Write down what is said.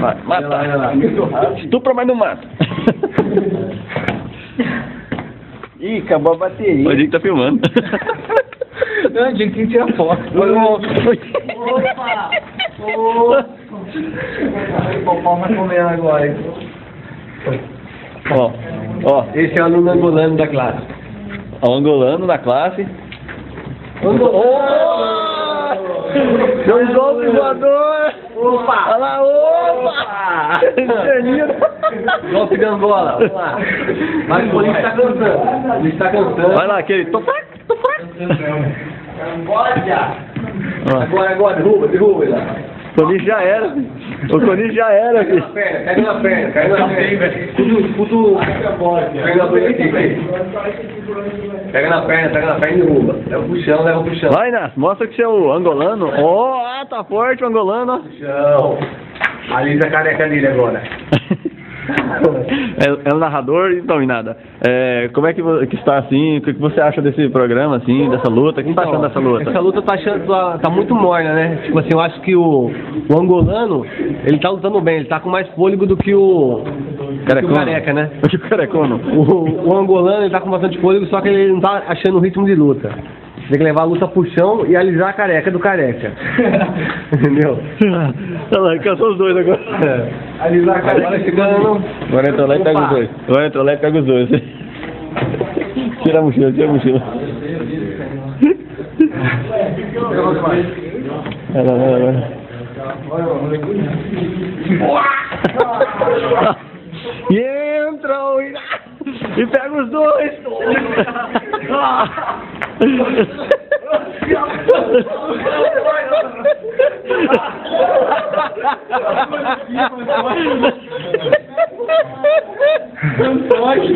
Vai, mata. Estupra, mas não mata. Ih, acabou a bateria. O Diego tá filmando. Não, tem que tirar foto. Opa! Opa! O pau vai comer agora? Ó, ó, Esse é o aluno angolano da classe. o angolano da classe. Dois golpes voador! Opa! Olha lá, opa! Golpe de Angola, vamos lá. Mas o Luiz tá cantando. O Luiz tá cantando. Vai lá, aquele. Topac, topac. Olha! Ó, Agora, agora, derruba, derruba ele lá. O Coniche já era. O Coniche já era, filho. Pega na perna, pega na perna. Escuta, escuta. Pega na perna aqui. Pega na perna, pega na perna e derruba. Leva pro chão, leva pro chão. Vai, Inácio, mostra que você é o angolano. Ó, ah, tá forte o angolano, ó. Chão. Alisa a careca dele agora. É, é o narrador, então, e nada. É, como é que, que está assim? O que, que você acha desse programa, assim, dessa luta? O que você tá achando dessa luta? Essa luta tá, achando, tá, tá muito morna, né? Tipo assim, eu acho que o, o angolano, ele tá lutando bem, ele tá com mais fôlego do que o, do que o Carecono? careca, né? O que o carecono? O, o angolano, ele tá com bastante fôlego, só que ele não tá achando o ritmo de luta. Tem que levar a luta pro chão e alisar a careca do careca. Entendeu? Olha lá, cansou os dois agora. Alisar a careca. Agora chegando. Agora entra lá e pega os dois. Agora entra lá e pega os dois. Tira a mochila, tira a mochila. Vai lá, vai lá, vai lá. E entram e, e pega os dois. Там плачь,